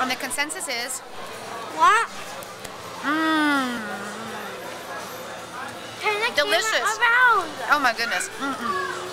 And the consensus is, What? mmm, Delicious. oh my goodness. Mm -mm.